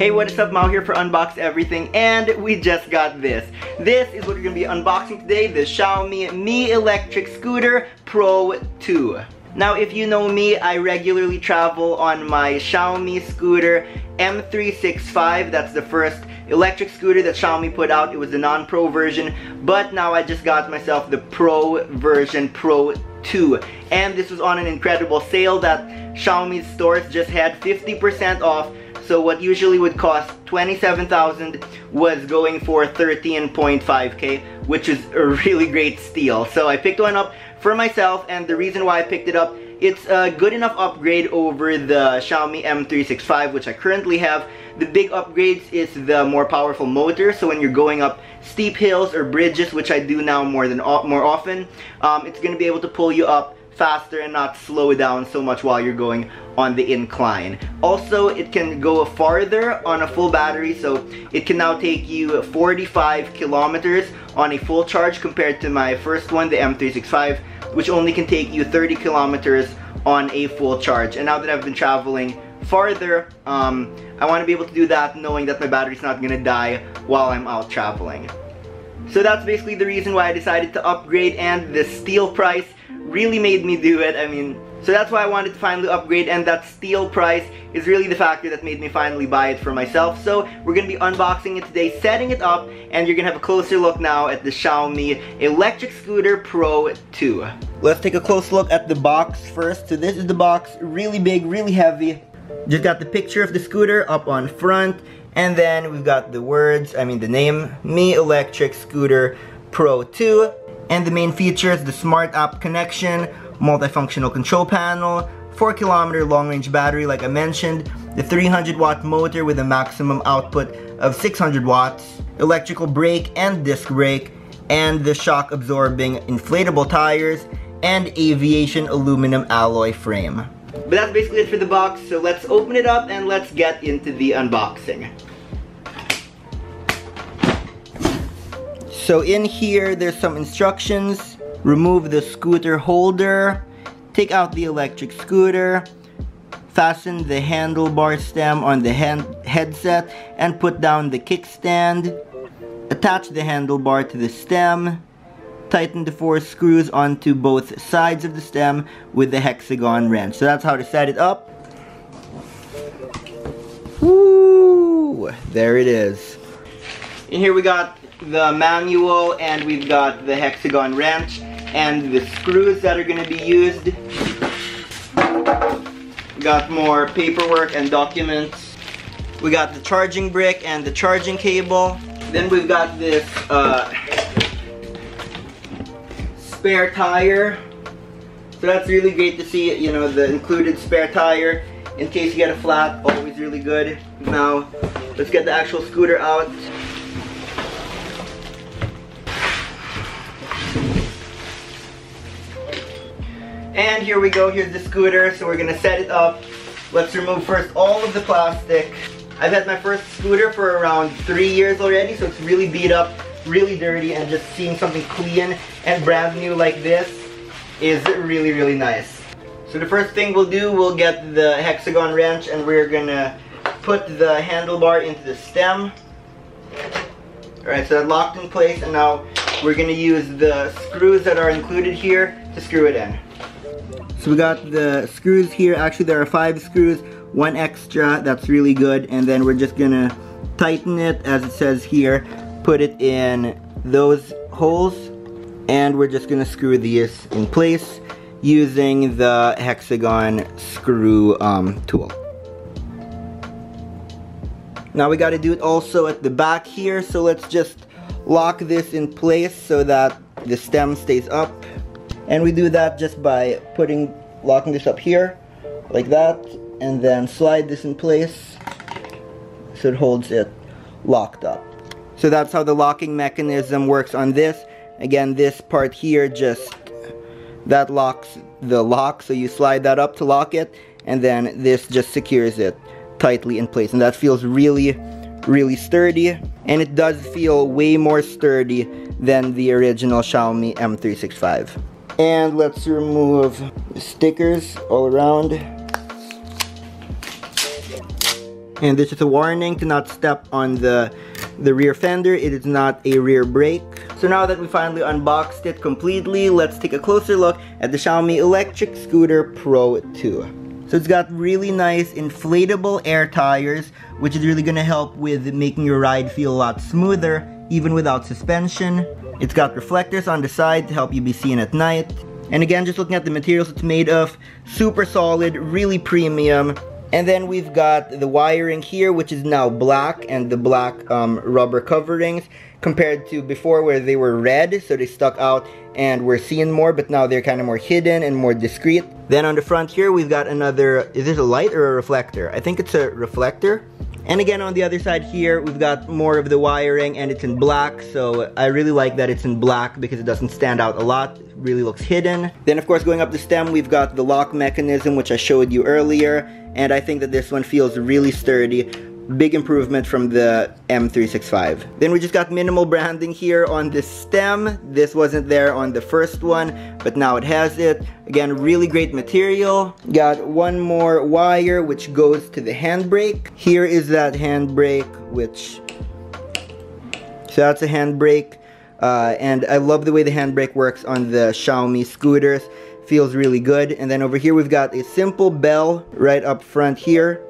Hey, what is up? Mao here for Unbox Everything, and we just got this. This is what we're gonna be unboxing today, the Xiaomi Mi Electric Scooter Pro 2. Now, if you know me, I regularly travel on my Xiaomi scooter M365. That's the first electric scooter that Xiaomi put out. It was the non-pro version, but now I just got myself the pro version, Pro 2. And this was on an incredible sale that Xiaomi's stores just had 50% off so what usually would cost 27,000 was going for 13.5k, which is a really great steal. So I picked one up for myself and the reason why I picked it up, it's a good enough upgrade over the Xiaomi M365 which I currently have. The big upgrades is the more powerful motor, so when you're going up steep hills or bridges, which I do now more than more often, um, it's going to be able to pull you up faster and not slow down so much while you're going on the incline. Also, it can go farther on a full battery, so it can now take you 45 kilometers on a full charge compared to my first one, the M365, which only can take you 30 kilometers on a full charge. And now that I've been traveling farther, um, I want to be able to do that knowing that my battery's not going to die while I'm out traveling. So that's basically the reason why I decided to upgrade and the steal price really made me do it. I mean, so that's why I wanted to finally upgrade and that steal price is really the factor that made me finally buy it for myself. So we're going to be unboxing it today, setting it up, and you're going to have a closer look now at the Xiaomi Electric Scooter Pro 2. Let's take a close look at the box first. So this is the box, really big, really heavy. Just got the picture of the scooter up on front, and then we've got the words, I mean the name, Mi Electric Scooter Pro 2. And the main features, the smart app connection, multifunctional control panel, 4 kilometer long range battery like I mentioned, the 300 watt motor with a maximum output of 600 watts, electrical brake and disc brake, and the shock absorbing inflatable tires, and aviation aluminum alloy frame. But that's basically it for the box, so let's open it up and let's get into the unboxing. So in here, there's some instructions. Remove the scooter holder. Take out the electric scooter. Fasten the handlebar stem on the headset and put down the kickstand. Attach the handlebar to the stem. Tighten the four screws onto both sides of the stem with the hexagon wrench. So that's how to set it up. Woo! There it is. And here we got the manual and we've got the hexagon wrench and the screws that are going to be used. Got more paperwork and documents. We got the charging brick and the charging cable. Then we've got this uh, spare tire. So that's really great to see, you know, the included spare tire in case you get a flat, always really good. Now, let's get the actual scooter out. And here we go, here's the scooter, so we're gonna set it up. Let's remove first all of the plastic. I've had my first scooter for around three years already, so it's really beat up, really dirty, and just seeing something clean and brand new like this is really, really nice. So the first thing we'll do, we'll get the hexagon wrench and we're gonna put the handlebar into the stem. Alright, so that locked in place and now we're gonna use the screws that are included here to screw it in. So we got the screws here. Actually, there are five screws, one extra. That's really good. And then we're just gonna tighten it as it says here. Put it in those holes. And we're just gonna screw these in place using the hexagon screw um, tool. Now we gotta do it also at the back here. So let's just lock this in place so that the stem stays up and we do that just by putting, locking this up here, like that, and then slide this in place so it holds it locked up. So that's how the locking mechanism works on this. Again, this part here just, that locks the lock, so you slide that up to lock it, and then this just secures it tightly in place. And that feels really, really sturdy, and it does feel way more sturdy than the original Xiaomi M365. And let's remove the stickers all around. And this is a warning to not step on the, the rear fender. It is not a rear brake. So now that we finally unboxed it completely, let's take a closer look at the Xiaomi Electric Scooter Pro 2. So it's got really nice inflatable air tires, which is really gonna help with making your ride feel a lot smoother, even without suspension. It's got reflectors on the side to help you be seen at night. And again, just looking at the materials it's made of, super solid, really premium. And then we've got the wiring here, which is now black, and the black um, rubber coverings, compared to before where they were red, so they stuck out and were seen more, but now they're kind of more hidden and more discreet. Then on the front here, we've got another, is this a light or a reflector? I think it's a reflector. And again, on the other side here, we've got more of the wiring and it's in black. So I really like that it's in black because it doesn't stand out a lot. It really looks hidden. Then of course, going up the stem, we've got the lock mechanism, which I showed you earlier. And I think that this one feels really sturdy big improvement from the M365. Then we just got minimal branding here on the stem. This wasn't there on the first one, but now it has it. Again, really great material. Got one more wire which goes to the handbrake. Here is that handbrake which, so that's a handbrake. Uh, and I love the way the handbrake works on the Xiaomi scooters. Feels really good. And then over here we've got a simple bell right up front here.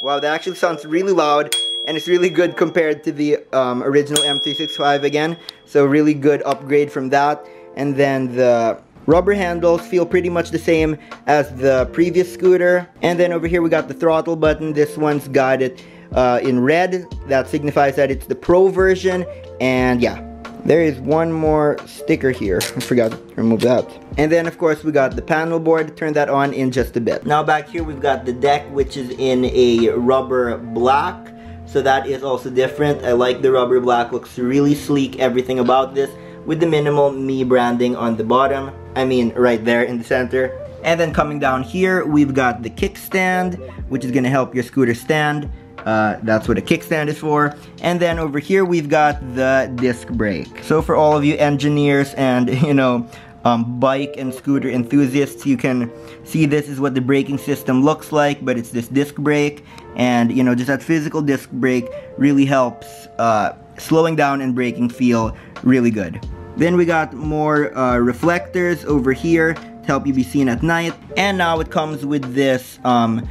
Wow, that actually sounds really loud and it's really good compared to the um, original M365 again. So really good upgrade from that. And then the rubber handles feel pretty much the same as the previous scooter. And then over here we got the throttle button. This one's got it uh, in red. That signifies that it's the Pro version. And yeah, there is one more sticker here. I forgot to remove that. And then of course we got the panel board. Turn that on in just a bit. Now back here we've got the deck which is in a rubber black. So that is also different. I like the rubber black. Looks really sleek. Everything about this with the minimal Mi branding on the bottom. I mean right there in the center. And then coming down here we've got the kickstand which is going to help your scooter stand. Uh, that's what a kickstand is for. And then over here we've got the disc brake. So for all of you engineers and you know um, bike and scooter enthusiasts, you can see this is what the braking system looks like, but it's this disc brake. And you know, just that physical disc brake really helps uh, slowing down and braking feel really good. Then we got more uh, reflectors over here to help you be seen at night. And now it comes with this um,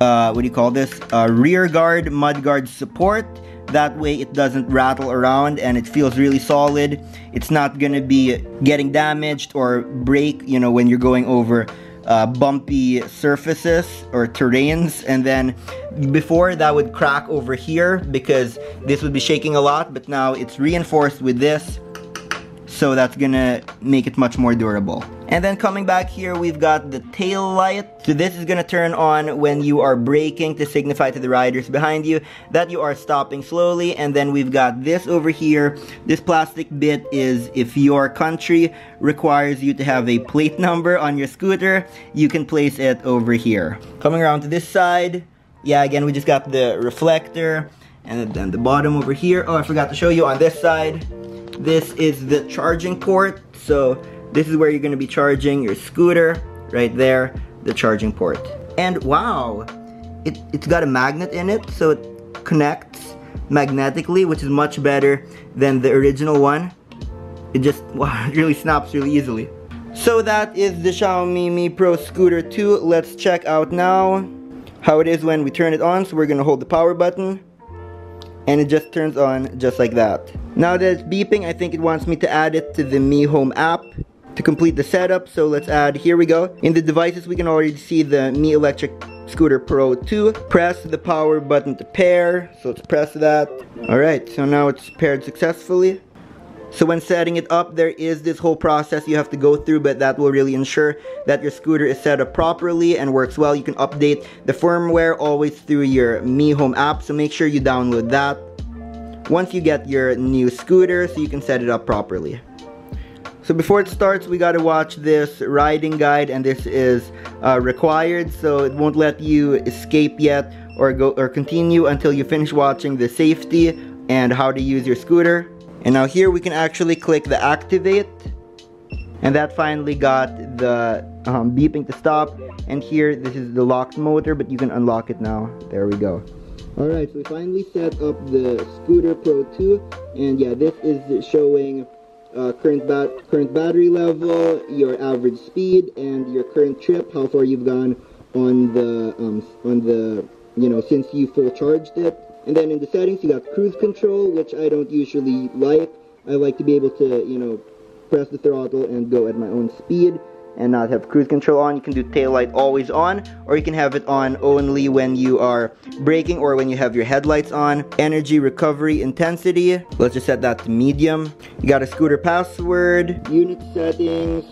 uh, what do you call this? Uh, rear guard, mud guard support. That way it doesn't rattle around and it feels really solid. It's not gonna be getting damaged or break, you know, when you're going over uh, bumpy surfaces or terrains and then before that would crack over here because this would be shaking a lot but now it's reinforced with this so that's gonna make it much more durable. And then coming back here, we've got the tail light. So this is gonna turn on when you are braking to signify to the riders behind you that you are stopping slowly. And then we've got this over here. This plastic bit is if your country requires you to have a plate number on your scooter, you can place it over here. Coming around to this side, yeah, again, we just got the reflector. And then the bottom over here. Oh, I forgot to show you on this side. This is the charging port. So this is where you're gonna be charging your scooter. Right there, the charging port. And wow, it, it's got a magnet in it. So it connects magnetically, which is much better than the original one. It just, wow, it really snaps really easily. So that is the Xiaomi Mi Pro Scooter 2. Let's check out now how it is when we turn it on. So we're gonna hold the power button and it just turns on just like that. Now that it's beeping, I think it wants me to add it to the Mi Home app to complete the setup. So let's add, here we go. In the devices, we can already see the Mi Electric Scooter Pro 2. Press the power button to pair. So let's press that. Alright, so now it's paired successfully. So when setting it up, there is this whole process you have to go through, but that will really ensure that your scooter is set up properly and works well. You can update the firmware always through your Mi Home app, so make sure you download that once you get your new scooter so you can set it up properly. So before it starts, we gotta watch this riding guide and this is uh, required, so it won't let you escape yet or go or continue until you finish watching the safety and how to use your scooter. And now here we can actually click the activate. And that finally got the um, beeping to stop. And here, this is the locked motor, but you can unlock it now. There we go. Alright, so we finally set up the Scooter Pro 2. And yeah, this is showing uh, current, bat current battery level, your average speed, and your current trip, how far you've gone on the, um, on the, you know, since you full charged it. And then in the settings, you got cruise control, which I don't usually like. I like to be able to, you know, press the throttle and go at my own speed and not have cruise control on. You can do tail light always on, or you can have it on only when you are braking or when you have your headlights on. Energy recovery intensity, let's just set that to medium. You got a scooter password, unit settings,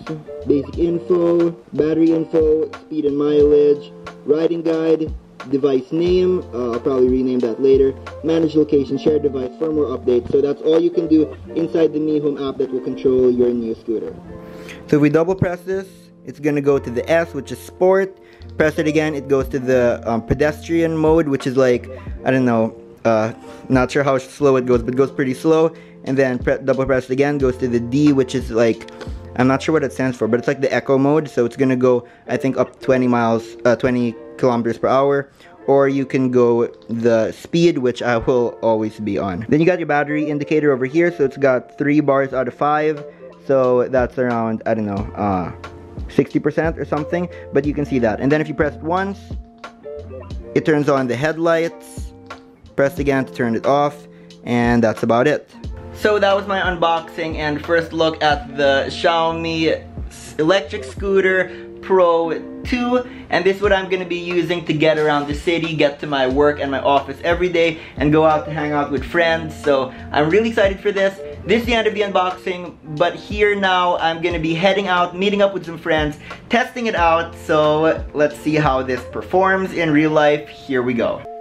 basic info, battery info, speed and mileage, riding guide, device name, uh, I'll probably rename that later, manage location, share device, firmware update. So that's all you can do inside the Mi Home app that will control your new scooter. So if we double press this, it's gonna go to the S, which is sport. Press it again, it goes to the um, pedestrian mode, which is like, I don't know, uh, not sure how slow it goes, but it goes pretty slow. And then pre double press it again, goes to the D, which is like, I'm not sure what it stands for, but it's like the eco mode. So it's gonna go, I think, up 20 miles, uh, 20 kilometers per hour or you can go the speed which I will always be on. Then you got your battery indicator over here so it's got 3 bars out of 5 so that's around I don't know uh, 60% or something but you can see that and then if you press once it turns on the headlights press again to turn it off and that's about it. So that was my unboxing and first look at the Xiaomi electric scooter Pro 2 and this is what I'm gonna be using to get around the city, get to my work and my office every day and go out to hang out with friends so I'm really excited for this. This is the end of the unboxing but here now I'm gonna be heading out, meeting up with some friends, testing it out so let's see how this performs in real life. Here we go.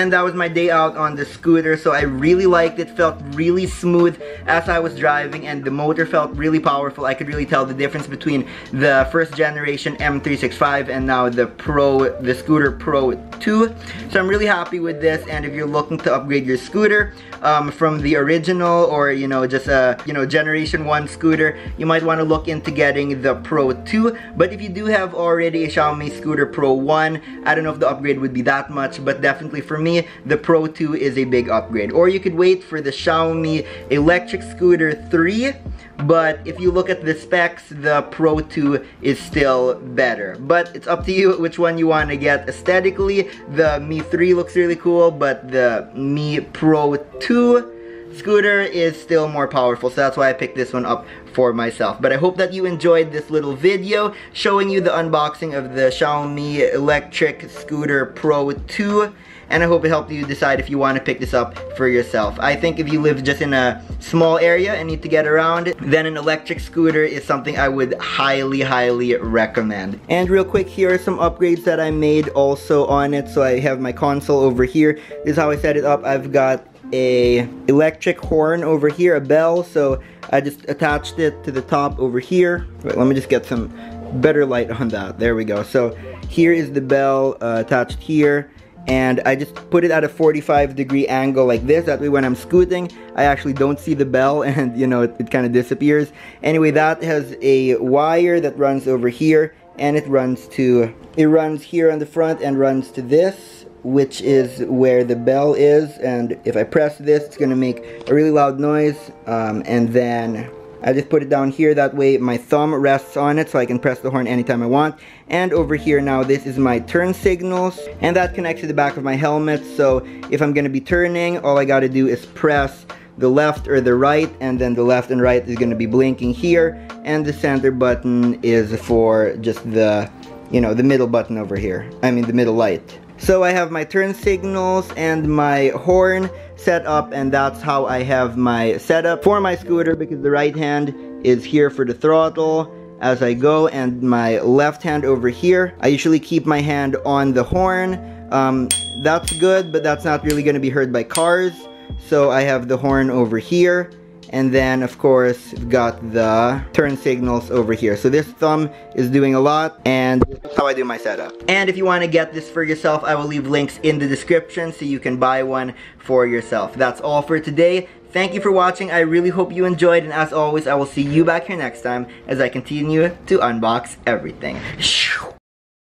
And that was my day out on the scooter so I really liked it. Felt really smooth as I was driving and the motor felt really powerful. I could really tell the difference between the first generation M365 and now the Pro the scooter Pro 2 so I'm really happy with this and if you're looking to upgrade your scooter um, from the original or you know just a you know generation 1 scooter you might want to look into getting the Pro 2 but if you do have already a Xiaomi scooter Pro 1 I don't know if the upgrade would be that much but definitely for me, the Pro 2 is a big upgrade. Or you could wait for the Xiaomi Electric Scooter 3, but if you look at the specs, the Pro 2 is still better. But it's up to you which one you want to get. Aesthetically, the Mi 3 looks really cool, but the Mi Pro 2 scooter is still more powerful so that's why I picked this one up for myself but I hope that you enjoyed this little video showing you the unboxing of the Xiaomi electric scooter Pro 2 and I hope it helped you decide if you want to pick this up for yourself. I think if you live just in a small area and need to get around, then an electric scooter is something I would highly, highly recommend. And real quick, here are some upgrades that I made also on it. So I have my console over here. This is how I set it up. I've got a electric horn over here, a bell, so I just attached it to the top over here. Wait, let me just get some better light on that. There we go. So here is the bell uh, attached here and I just put it at a 45 degree angle like this. That way when I'm scooting I actually don't see the bell and you know it, it kind of disappears. Anyway that has a wire that runs over here and it runs to it runs here on the front and runs to this which is where the bell is. And if I press this it's gonna make a really loud noise um, and then I just put it down here, that way my thumb rests on it so I can press the horn anytime I want. And over here now, this is my turn signals, and that connects to the back of my helmet, so if I'm gonna be turning, all I gotta do is press the left or the right, and then the left and right is gonna be blinking here, and the center button is for just the, you know, the middle button over here. I mean the middle light. So I have my turn signals and my horn set up and that's how I have my setup for my scooter because the right hand is here for the throttle as I go and my left hand over here. I usually keep my hand on the horn. Um, that's good but that's not really going to be heard by cars. So I have the horn over here And then, of course, we've got the turn signals over here. So this thumb is doing a lot, and that's how I do my setup. And if you want to get this for yourself, I will leave links in the description so you can buy one for yourself. That's all for today. Thank you for watching. I really hope you enjoyed, and as always, I will see you back here next time as I continue to unbox everything.